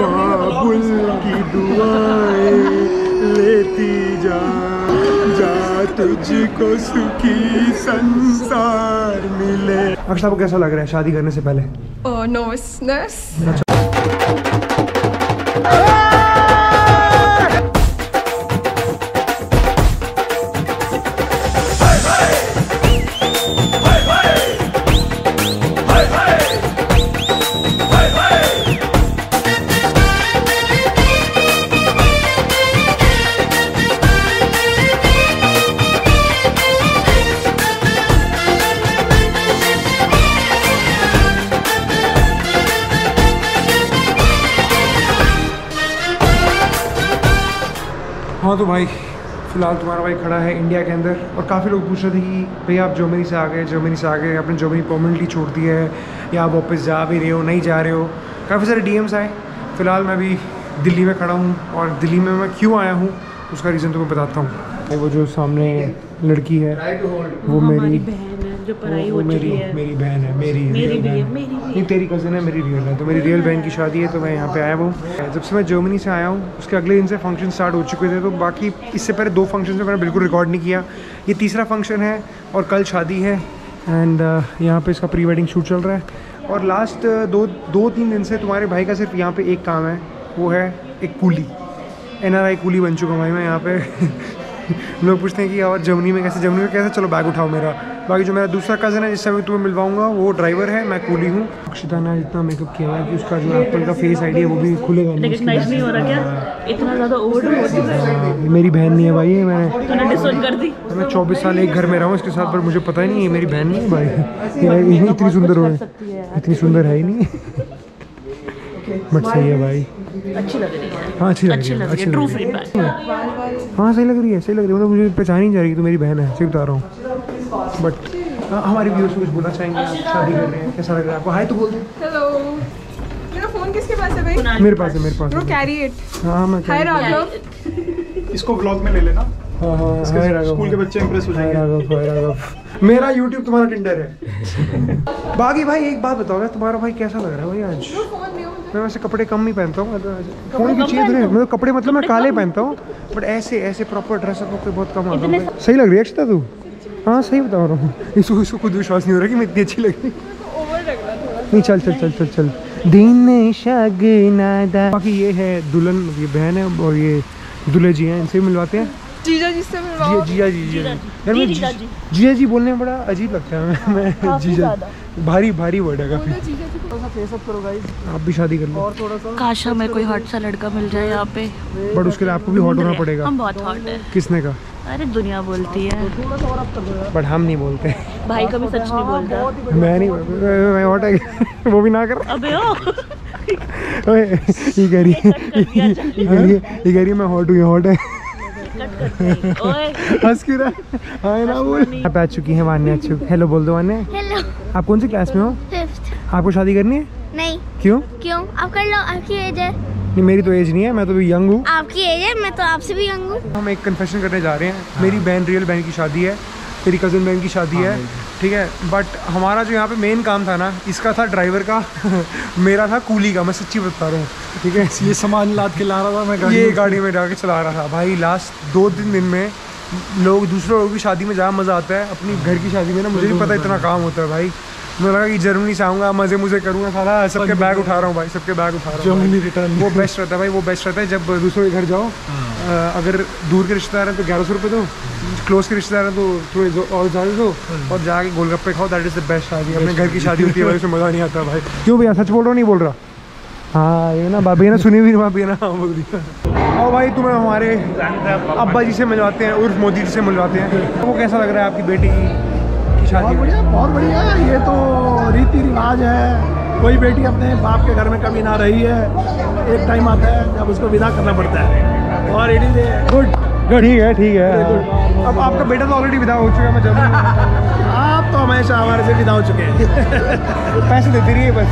बाबुल की दुआएँ लेती जा जा तुझको सुखी संसार मिले। अक्षर आपको कैसा लग रहा है शादी करने से पहले? Oh, हाँ तो भाई फ़िलहाल तुम्हारा भाई खड़ा है इंडिया के अंदर और काफ़ी लोग पूछ रहे थे कि भैया आप जर्मनी से आ गए जर्मनी से आ गए आपने जर्मनी परमानेंटली छोड़ दी है या आप वापस जा भी रहे हो नहीं जा रहे हो? काफ़ी सारे डीएम्स आए। फ़िलहाल मैं भी दिल्ली में खड़ा हूँ और दिल्ली में मैं क्यों आया हूँ उसका रीज़न तुम्हें बताता हूँ। वो जो सामने लड़की है वो मेरी बहन है। जो पढ़ाई हो मेरी चुकी है। मेरी बहन है मेरी मेरी भी है, मेरी। नहीं तेरी कज़न है मेरी रियल है। तो मेरी रियल बहन की शादी है तो मैं यहाँ पे आया हूँ। जब से मैं जर्मनी से आया हूँ उसके अगले दिन से फ़ंक्शन स्टार्ट हो चुके थे तो बाकी इससे पहले दो फ़ंक्शन में मैंने बिल्कुल रिकॉर्ड नहीं किया। ये तीसरा फ़ंक्शन है और कल शादी है। एंड यहाँ पे इसका प्री वेडिंग शूट चल रहा है। और लास्ट दो दो तीन दिन से तुम्हारे भाई का सिर्फ़ यहाँ पे एक काम है वो है एक कूली एन आर आई कूली बन चुका हूँ भाई मैं यहाँ पे। लोग पूछते हैं कि और जर्मनी में कैसे जर्मनी में कैसे? चलो बैग उठाओ मेरा। बाकी जो मेरा दूसरा कज़न है जिससे मैं तुम्हें मिलवाऊँगा वो ड्राइवर है मैं कूली हूँ। अक्षिता ने जितना मेकअप किया है कि उसका जो एप्पल का फेस आईडी है वो भी खुलेगा नहीं नहीं हो रहा क्या? इतना ज़्यादा ओवर हो है। हाँ, मेरी बहन नहीं है भाई मैंने डिसोन कर दी। मैं चौबीस साल एक घर में रहा हूँ इसके साथ पर मुझे पता ही नहीं ये मेरी बहन नहीं है भाई। इतनी सुंदर हो है इतनी सुंदर है ही नहीं। बट सही है भाई। अच्छी लग रही है। हाँ अच्छी लग रही है अच्छी ट्रू लग रही है। फीडबैक हाँ सही लग रही है सही लग रही है। मतलब मुझे पहचान ही नहीं जा रही कि तो मेरी बहन है सही बता रहा हूँ। बट हाँ, हमारे व्यूअर्स को कुछ बोलना चाहेंगे आप शादी कर रहे हैं कैसा लग रहा है आपको? हाय तो बोल दो। Hello. मेरा फ़ोन किसके पास है भाई? मेरे पास है मेरे पास है। carry it. हाँ मैं कह- Raghav. इसको ब्लॉग में ले लेना। हाँ हाँ हाय राघव स्कूल के बच्चे इंप्रेस हो जाएँगे। राघव हाय राघव मेरा यूट्यूब तुम्हारा टिंडर है। बाकी भाई एक बात बताओ तुम्हारा भाई कैसा लग रहा है भाई आज? मैं वैसे कपड़े कम ही पहनता हूँ फ़ोन की चीज़ नहीं मतलब कपड़े मतलब मैं काले पहनता हूँ बट ऐसे ऐसे प्रॉपर ड्रेसअप होकर बहुत कम आता हूँ। सही लग रही है अक्षता तू? हाँ सही बता रहा हूँ। इसको इसको खुद विश्वास नहीं हो रहा कि मैं इतनी अच्छी लग रही. नहीं चल चल चल चल चल। दिन शगनादा। बाकी ये है दुल्हन ये बहन है और ये दूल्हे जी हैं इनसे मिलवाते हैं। जीजा जी से मिलवाओ. जिया जी जिया जी जीजा जी- जी। जिया जी बोलने में बड़ा अजीब लगता है मैं मैं जीजा भारी भारी वर्ड है काफ़ी। जीजा आप भी शादी कर लो। और थोड़ा सा काश हमें कोई हॉट सा लड़का मिल जाए यहाँ पे। बट उसके लिए आपको भी हॉट होना पड़ेगा। हम बहुत हॉट है। किसने का अरे दुनिया बोलती है। थोड़ा सा और आप कर दो यार। बट हम नहीं बोलते। भाई कभी सच नहीं बोलता। मैं नहीं मैं हॉट है। वो भी ना कर। अबे ओ। ओए, ये कह रही है ये कह रही है है मैं हॉट हूँ ये हॉट है हैं। हंस क्यों रहा है? ना बोल। आप आ चुकी हैं वान्या चुक हेलो बोल दो वान्या। हेलो आप कौन सी क्लास में हो? फिफ्थ आपको शादी करनी है? नहीं। क्यों? क्यों? आप कर लो आपकी एज है। नहीं मेरी तो एज नहीं है मैं तो भी यंग हूँ। आपकी एज है मैं तो आपसे भी यंग हूँ। हम एक कन्फेशन करने जा रहे हैं। मेरी बहन रियल बहन की शादी है। तेरी कज़न बहन की शादी है ठीक है? बट हमारा जो यहाँ पे मेन काम था ना इसका था ड्राइवर का मेरा था कूली का मैं सच्ची बता रहा हूँ ठीक है? ये सामान लाद के ला रहा था मैं गाड़ी ये गाड़ी में जाके चला रहा था। भाई लास्ट दो तीन दिन में लोग दूसरे लोगों की शादी में ज़्यादा मज़ा आता है अपनी घर की शादी में ना मुझे नहीं पता इतना काम होता है भाई। मुझे लगा कि जर्मनी से आऊँगा मज़े मुझे करूँगा सारा सबके बैग उठा रहा हूँ भाई सबके बैग उठा रहा हूँ वो बेस्ट रहता है भाई वो बेस्ट रहता है जब दूसरों के घर जाओ अगर दूर के रिश्तेदार हैं तो ग्यारह सौ रुपये दो क्लोज के रिश्तेदार हैं तो थोड़े दो और ज़्यादा दो और जाके गोलगप्पे खाओ दैट इज़ द बेस्ट शादी अपने घर की शादी होती है भाई उसमें मज़ा नहीं आता भाई। क्यों भैया सच बोल रहा हूँ नहीं बोल रहा? हाँ ये ना भाभी ने सुनी भी नहीं भाभी ने हाँ बोल दिया। और भाई तुम्हें हमारे अब्बा जी से मिलवाते हैं उर्फ़ मोदी जी से मिलवाते हैं। वो कैसा लग रहा है आपकी बेटी की बहुत शादी में? बढ़िया बहुत बढ़िया। ये तो रीति रिवाज है। कोई बेटी अपने बाप के घर में कभी ना रही है। एक टाइम आता है जब उसको विदा करना पड़ता है। गुड गुड ठीक है ठीक है। अब आपका बेटा तो ऑलरेडी विदा हो चुका है मैं जब आप तो हमेशा हमारे से विदा हो चुके हैं। पैसे देती रही है बस।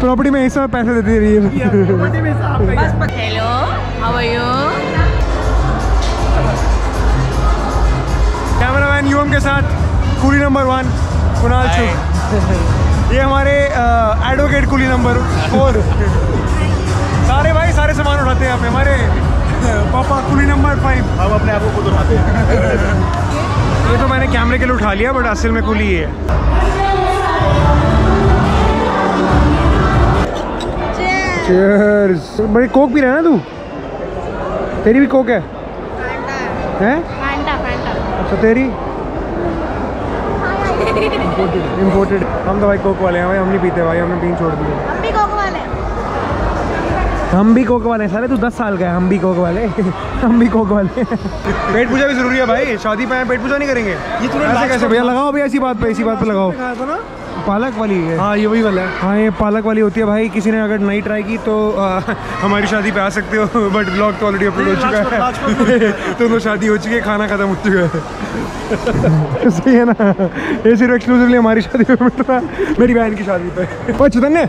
प्रॉपर्टी में हिस्सा पैसे देती रही है प्रॉपर्टी में साहब का ही है। Hello how are you cameraman um के साथ कुली नंबर वन कुणाल चुग ये हमारे एडवोकेट कुली नंबर फोर हैं यहाँ पे हमारे पापा कुली नंबर फाइव हम अपने आप को खुद उठाते हैं। ये तो मैंने कैमरे के लिए उठा लिया बट असल में कुली ही। है Cheers. बड़ी कोक पी रहा है ना तू? तेरी भी कोक है? हैं? अच्छा तेरी? इम्पोर्टेड हम तो भाई कोक वाले हैं भाई हम नहीं पीते भाई हमने पीन छोड़ दिया हम भी कोक वाले सारे तू दस साल का है हम भी कोक वाले। हम भी कोक वाले पेट पूजा भी ज़रूरी है भाई। शादी पे पेट पूजा नहीं करेंगे। ये ऐसे कैसे? भैया लगाओ भैया इसी बात पे इसी बात पे लगाओ। ना? पालक वाली है। हाँ ये वही वाला है। हाँ ये पालक वाली होती है भाई। किसी ने अगर नहीं ट्राई की तो आ, हमारी शादी पे आ सकते हो बट ब्लॉग तो ऑलरेडी अपलोड हो चुका है। तो तो शादी हो चुकी है खाना खत्म हो चुका है। सही है ना? ये सिर्फ़ एक्सक्लूसिवली हमारी शादी पे मिल रहा है। मेरी बहन की शादी पे। ओ चुतन्ने!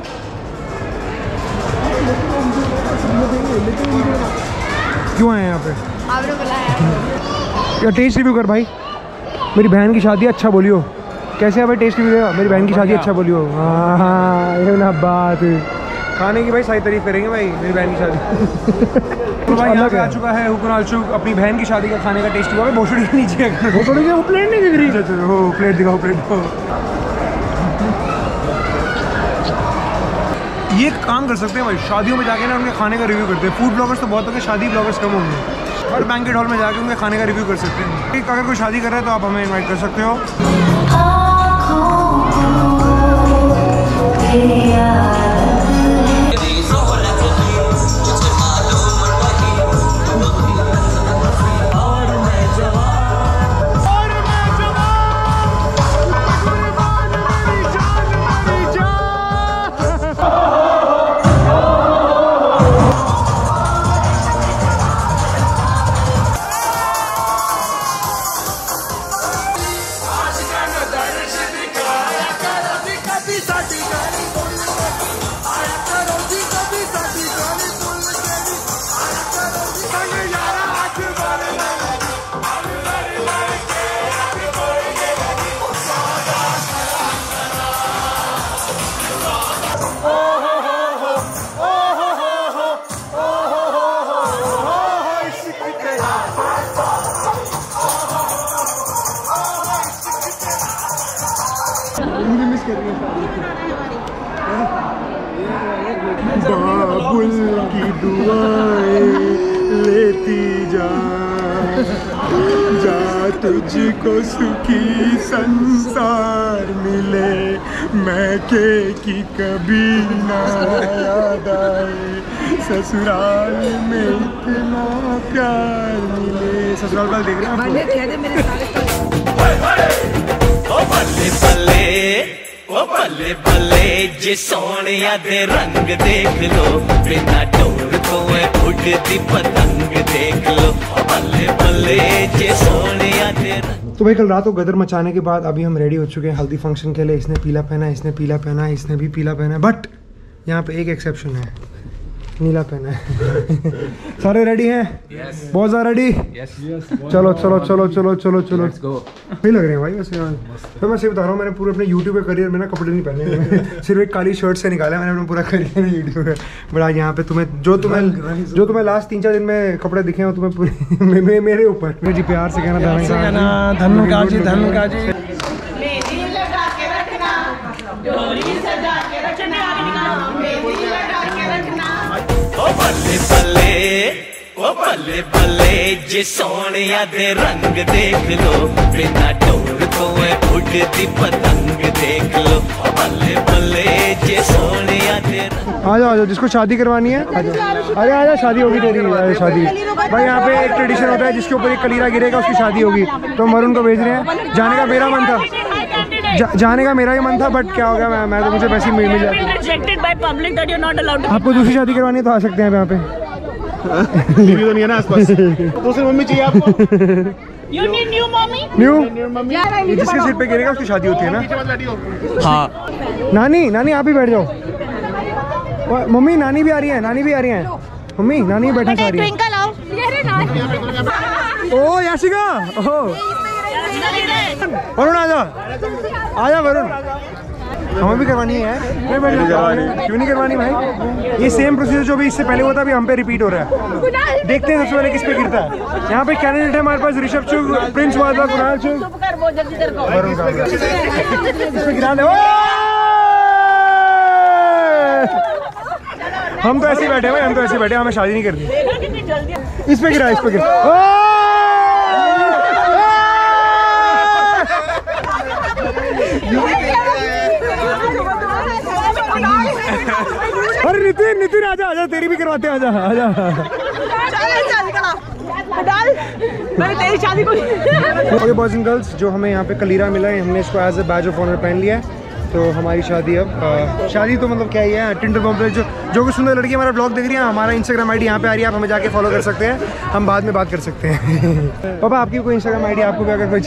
क्यों आए यहाँ पे? आपने बुलाया या टेस्ट रिव्यू कर भाई। मेरी बहन की शादी अच्छा बोलियो। कैसे है भाई टेस्ट रिव्यू देगा मेरी बहन की शादी अच्छा बोलियो। हाँ हाँ ये ना बात। खाने की भाई सारी तारीफ़ करेंगे भाई मेरी बहन की शादी। तो भाई यहाँ पे आ चुका है हुकुन आलचुक अपनी बहन की शादी का खाने का टेस्ट हुआ है भोसड़ी के नीचे भोसड़ी के वो प्लेट नहीं दिख रही। अच्छा अच्छा प्लेट दिखाओ प्लेट ये काम कर सकते हैं भाई, शादियों में जाके ना उनके खाने का रिव्यू करते हैं। फ़ूड ब्लॉगर्स तो बहुत होंगे शादी ब्लॉगर्स कम होंगे। और बैंकेट हॉल में जाके उनके खाने का रिव्यू कर सकते हैं। अगर कोई शादी कर रहा है तो आप हमें इन्वाइट कर सकते हो। लेती जा। जा तुझको सुखी संसार मिले। मैं के की कभी ना याद आए। ससुराल में इतना प्यार मिले। ससुराल का देख रहे हैं ओ बल्ले बल्ले भले बल्ले जे दे रंग देख लो। बिना तो पतंग देख लो। भले बल्ले जे दे तो भाई, कल रात को गदर मचाने के बाद अभी हम रेडी हो चुके हैं हल्दी फ़ंक्शन के लिए। इसने पीला पहना, इसने पीला पहना है इसने भी पीला पहना है। बट यहाँ पे एक एक्सेप्शन है। नीला पहना है। सारे रेडी हैं? Yes. बहुत ज़्यादा रेडी yes. चलो चलो चलो चलो चलो चलो। सही लग रहे हैं भाई वैसे तो मैं सिर्फ़ बता रहा हूँ मैंने पूरे अपने यूट्यूब पे करियर में ना कपड़े नहीं पहने सिर्फ़ एक काली शर्ट से निकाला मैंने अपना पूरा करियर यूट्यूब पे। बट आज यहाँ पे तुम्हें जो तुम्हें जो तुम्हें लास्ट तीन चार दिन में कपड़े दिखे हो तुम्हें मेरे ऊपर। मेरे जी प्यार से कहना धन धन का जी धन का ओ बल्ले बल्ले जे सोनिया दे रंग देख लो बिना डोर तो है उड़ती पतंग देख लो। ओ बल्ले बल्ले जे सोनिया दे रंग आ जाओ आ जाओ जिसको शादी करवानी है आ जाओ अरे आ जाओ शादी होगी तेरी अरे शादी। भाई यहाँ पे एक ट्रेडिशन होता है जिसके ऊपर एक कलीरा गिरेगा उसकी शादी होगी। तो वरुण को भेज रहे हैं। जाने का मेरा मन था। जा, जाने का मेरा ही मन था बट क्या हो गया मैं, मैं तो मुझे वैसे मिल मिल जाती। आपको दूसरी शादी करवानी है तो आ सकते हैं आप यहाँ पे। टीवी तो नहीं है ना आसपास। दूसरी मम्मी चाहिए आपको? You need new mommy? New ये जिसके सिर पे गिरेगा उसकी शादी होती है ना? हाँ। नानी नानी आप ही बैठ जाओ। मम्मी नानी भी आ रही है नानी भी आ रही है। मम्मी नानी बैठना चाह रही है। ओ याशिका ओहो वरुण आ जा। आ जा वरुण। हमें भी करवानी है क्यों नहीं करवानी भाई? ये सेम प्रोसीजर जो भी इससे पहले हुआ था अभी हम पे रिपीट हो रहा है। देखते हैं सबसे पहले किस पे गिरता है। यहाँ पे कैंडिडेट है हमारे पास ऋषभ चुग प्रिंस वादा कुणाल चुग। इस पे गिरा दे। हम तो ऐसे बैठे हैं भाई हम तो ऐसे बैठे हैं हमें शादी नहीं करनी। इस पे गिरा इस पे गिरा। आजा आजा तेरी भी करवाते हैं आजा आजा। शादी करा डाल। मैंने तेरी शादी को ओके बॉयज़ एंड गर्ल्स जो हमें यहाँ पे कलीरा मिला है हमने इसको as a badge of honour पहन लिया है। तो हमारी शादी अब शादी तो मतलब क्या ही है टिंडर कॉम्प्लेक्स जो जो कोई सुंदर लड़की हमारा ब्लॉग देख रही है हमारा इंस्टाग्राम आईडी यहाँ पे आ रही है आप हमें जाके फॉलो कर सकते हैं। हम बाद में बात कर सकते हैं। पापा आपकी कोई इंस्टाग्राम आईडी आपको भी अगर कोई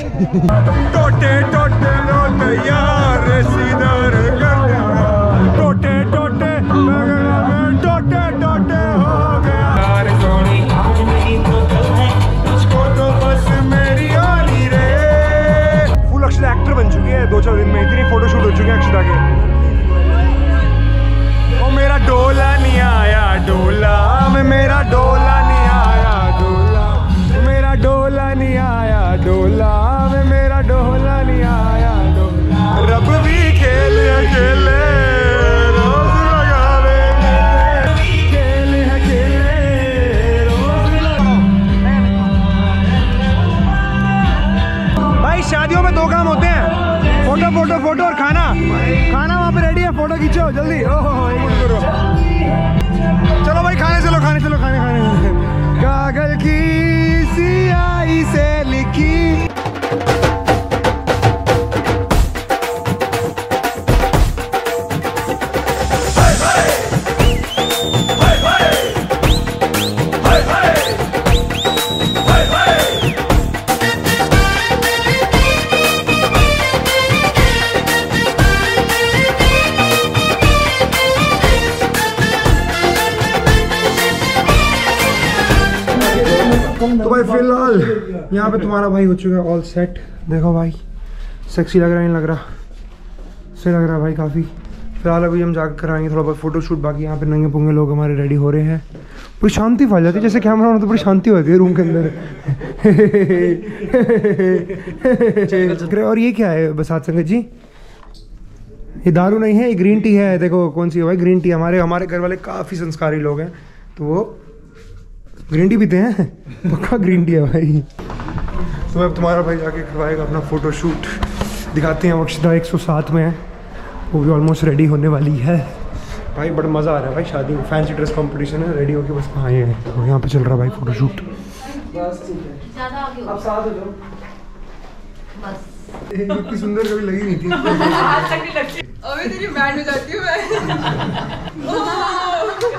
पे रेडी है? फ़ोटो खींचो, जल्दी। ओहो करो चलो भाई, खाने चलो खाने चलो खाने खाने। तो भाई फ़िलहाल यहाँ पे तुम्हारा भाई हो चुका है ऑल सेट देखो भाई सेक्सी लग रहा है, नहीं लग रहा? सही लग रहा है भाई काफ़ी। फ़िलहाल अभी हम जाकर कराएँगे थोड़ा बहुत फ़ोटो शूट बाकी यहाँ पे नंगे पुंगे लोग हमारे रेडी हो रहे हैं। पूरी शांति फैल जाती है, जैसे कैमरा होना तो पूरी शांति हो जाती है रूम के अंदर। और ये क्या है बसात संगत जी? ये दारू नहीं है, ये ग्रीन टी है। देखो कौन सी है भाई ग्रीन टी हमारे हमारे घर वाले काफ़ी संस्कारी लोग हैं। तो वो ग्रीन टी पीते हैं? पक्का ग्रीन टी है भाई। तो अब तुम्हारा भाई जाके करवाएगा अपना फ़ोटो शूट दिखाते हैं अक्षता 107 में है। वो भी ऑलमोस्ट रेडी होने वाली है। भाई बड़ा मज़ा आ रहा है भाई शादी में। फैंसी ड्रेस कंपटीशन है रेडी होके बस आए हैं। तो यहाँ पे चल रहा है भाई फ़ोटो शूट इतनी सुंदर कभी लगी नहीं थी। अबे तेरी बैंड में जाती हूँ मैं।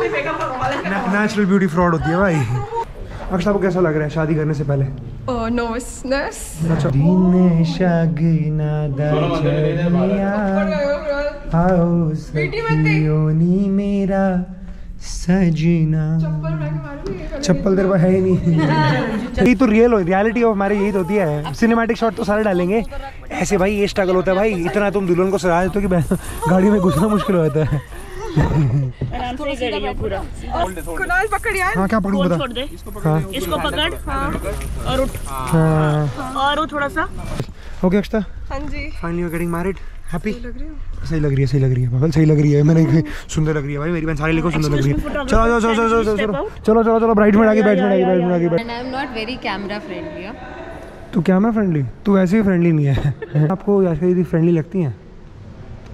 नेचुरल ब्यूटी फ्रॉड होती है भाई। अक्षता को कैसा लग रहा है शादी करने से पहले? नर्वसनेस अच्छा। दिन शगना दरिया आओ सखियोनी मेरा सजना। चप्पल तेरे पास है ही नहीं। यही तो रियल हो रियलिटी ऑफ़ मैरिज यही तो होती है। सिनेमैटिक शॉट तो सारे डालेंगे। ऐसे भाई ये स्ट्रगल होता है भाई। इतना तुम दुल्हन को सजा देते हो कि गाड़ी में घुसना मुश्किल हो जाता है। आराम से ही पूरा। पकड़ यार हाँ क्या पकड़ू बता छोड़ दे। हाँ। इसको पकड़। और उठ। हाँ और वो थोड़ा सा। ओके अक्षता। हाँ जी। Finally you getting married happy लग रही हूँ। सही लग रही है सही लग रही है सही लग रही है। मैंने कही, सुंदर लग रही है भाई मेरी बहन सारी लिखो सुंदर लग रही है। चलो चलो चलो चलो चलो चलो चलो चलो चलो ब्राइड में आगे ब्राइड में आगे ब्राइड में आगे And I'm not very camera friendly. Yeah? तू कैमरा फ्रेंडली तू वैसे ही फ्रेंडली नहीं है। आपको याशका दीदी फ्रेंडली लगती हैं?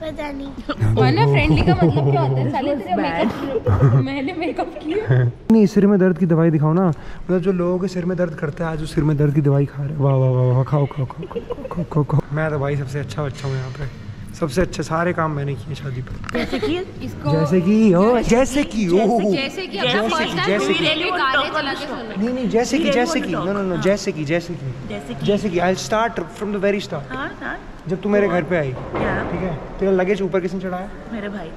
पता नहीं। मैंने फ्रेंडली का मतलब क्या होता है? साले तेरा मेकअप मैंने मेकअप किया। नहीं सिर में दर्द की दवाई दिखाओ ना। मतलब जो लोगों के सिर में दर्द करता है आज सिर में दर्द की दवाई खा रहे वाह वाह वाह वाह खाओ खाओ खाओ खाओ खाओ खाओ मैं तो भाई सबसे अच्छा अच्छा हूँ यहाँ पे। सबसे अच्छे सारे काम मैंने किए शादी पर जैसे कि? इसको जैसे कि ओ जैसे कि ओ जैसे कि जैसे नहीं नहीं जैसे कि जैसे कि। नो नो नो जैसे कि जैसे कि। जैसे कि। जैसे कि I start from the very start हाँ हाँ। जब तू मेरे घर पे आई ठीक है? तेरा लगेज ऊपर किसने चढ़ाया? मेरे भाई।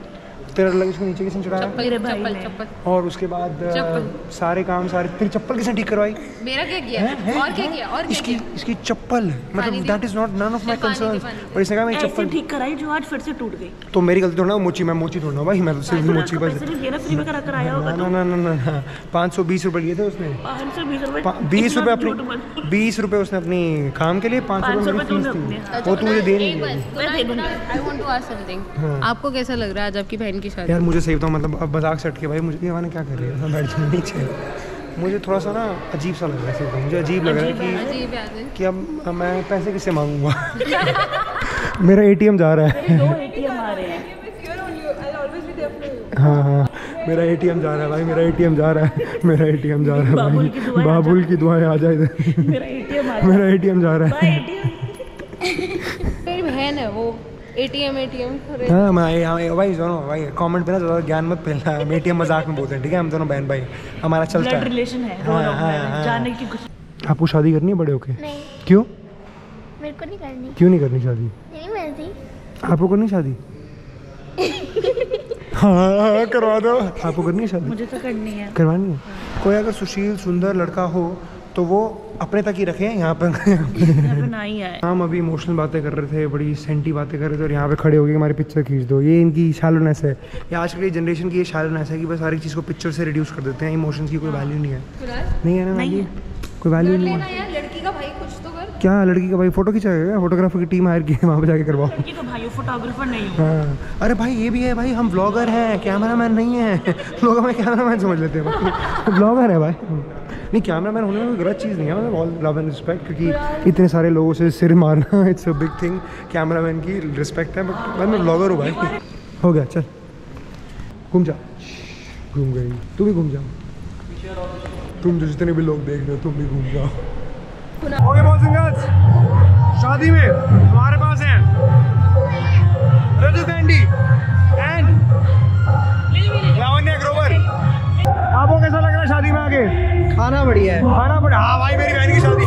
तेरा लगेज को नीचे किसने चढ़ाया? मेरे चप्पल चप्पल। और उसके बाद सारे काम सारे तेरी चप्पल किसने ठीक करवाई? मेरा क्या किया? है? है? और क्या किया? और क्या इसकी किया? इसकी चप्पल। मतलब that is not none of my concern. पर इसने कहा मेरी चप्पल ठीक कराई जो आज फिर से टूट गई। तो मेरी गलती थोड़ा ना मोची मैं मोची थोड़ा भाई मैं तो सिर्फ़ मोची बस पैसे। ना फ्री में करा कराया होगा ना ना ना ना ना। पाँच सौ बीस रुपये लिए थे उसने। पाँच सौ बीस रुपए पा- बीस रुपये अपनी बीस रुपये उसने अपनी काम के लिए पाँच सौ 500 रुपये रुपए फ़ीस थी वो तू मुझे दे नहीं एक रही बात मैं दे दूँगी। I want to ask something आपको कैसा लग रहा है आज आपकी बहन की शादी। यार मुझे सही बताऊँ मतलब अब मज़ाक से हटके भाई मुझे ये मैंने क्या कर रही है बैठ जाओ नीचे। मुझे थोड़ा सा ना अजीब सा लग रहा है सही मुझे अजीब लग रहा है कि कि अब मैं पैसे किससे मांगूँगा? मेरा एटीएम जा रहा है। हैं। हाँ मेरा एटीएम जा रहा है भाई मेरा एटीएम जा रहा है। मेरा एटीएम जा रहा है बाबुल भाई। की दुआएँ आ बाबुल की दुआएँ आ जाए। मेरा एटीएम आ मेरा एटीएम जा रहा है। मेरी बहन है वो। एटीएम एटीएम हाँ। मैं हाँ भाई सुनो भाई कमेंट पे ना ज़्यादा ज्ञान मत फैलना। हम एटीएम मज़ाक में बोलते हैं ठीक है? हम दोनों बहन भाई। हमारा चलता ब्लड है। रिलेशन है हाँ, हाँ, हाँ। जाने की कुछ आपको शादी करनी है बड़े होके? नहीं। क्यों? मेरे को नहीं करनी। क्यों नहीं करनी शादी? मेरी मर्ज़ी। आपको करनी शादी? हाँ हाँ करवा दो। आपको करनी है शादी? मुझे तो करनी है। करवानी है? कोई अगर सुशील सुंदर लड़का हो तो वो अपने तक ही रखे हैं यहाँ पर। ना ही आए हम अभी इमोशनल बातें कर रहे थे बड़ी सेंटी बातें कर रहे थे और यहाँ पे खड़े हो गए हमारी पिक्चर खींच दो। ये इनकी शैलोनेस है। ये आजकल की जनरेशन की ये शैलोनेस है कि बस हर एक चीज़ को पिक्चर से रिड्यूस कर देते हैं। इमोशंस की कोई वैल्यू नहीं है। नहीं है ना वैल्यू कोई वैल्यू नहीं है? लड़की का भाई कुछ तो कर। क्या लड़की का भाई फ़ोटो खिंचाएगा फोटोग्राफर की टीम हायर की है वहाँ पे जाके करवाओ। लड़की तो भाई फोटोग्राफर नहीं हो। हाँ। अरे भाई ये भी है भाई हम ब्लॉगर हैं कैमरा मैन नहीं है। लोग हमें कैमरा मैन समझ लेते हैं। ब्लॉगर है भाई। नहीं कैमरा मैन होने में कोई गलत चीज़ नहीं है मतलब ऑल लव एंड रिस्पेक्ट क्योंकि इतने सारे लोगों से सिर मारना it's a big thing camera man की रिस्पेक्ट है बट मैं ब्लॉगर हूँ। भाई हो गया चल। घूम जा। घूम गई। तू भी घूम जा। तुम जो जितने भी लोग देख रहे हो तुम भी घूम जाओ। ओके बॉयज़ शादी में हमारे पास हैं। रजत एंडी एंड लावण्य ग्रोवर आपको कैसा लग रहा है शादी में आके? खाना बढ़िया है। खाना बढ़िया। हाँ भाई मेरी बहन की शादी।